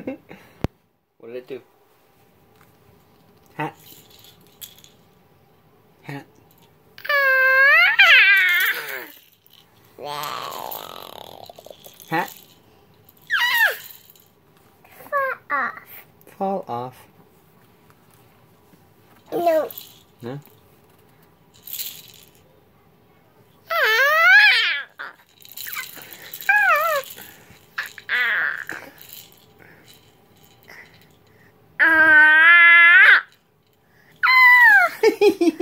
do. Hat. Hat. Hat. Fall off. Fall off. No. No? Ah!